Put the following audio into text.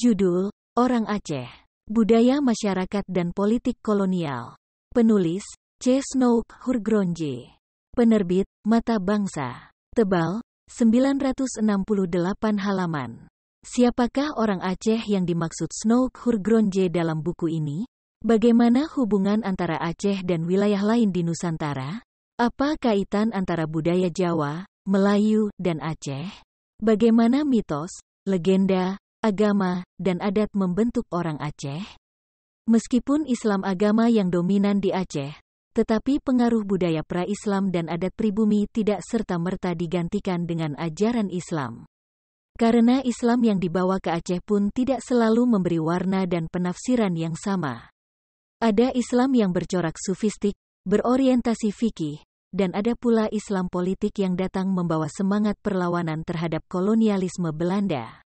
Judul, Orang Aceh. Budaya Masyarakat dan Politik Kolonial. Penulis, C. Snouk Hurgronje. Penerbit, Mata Bangsa. Tebal, 968 halaman. Siapakah orang Aceh yang dimaksud Snouk Hurgronje dalam buku ini? Bagaimana hubungan antara Aceh dan wilayah lain di Nusantara? Apa kaitan antara budaya Jawa, Melayu, dan Aceh? Bagaimana mitos, legenda, agama, dan adat membentuk orang Aceh? Meskipun Islam agama yang dominan di Aceh, tetapi pengaruh budaya pra-Islam dan adat pribumi tidak serta-merta digantikan dengan ajaran Islam. Karena Islam yang dibawa ke Aceh pun tidak selalu memberi warna dan penafsiran yang sama. Ada Islam yang bercorak sufistik, berorientasi fikih, dan ada pula Islam politik yang datang membawa semangat perlawanan terhadap kolonialisme Belanda.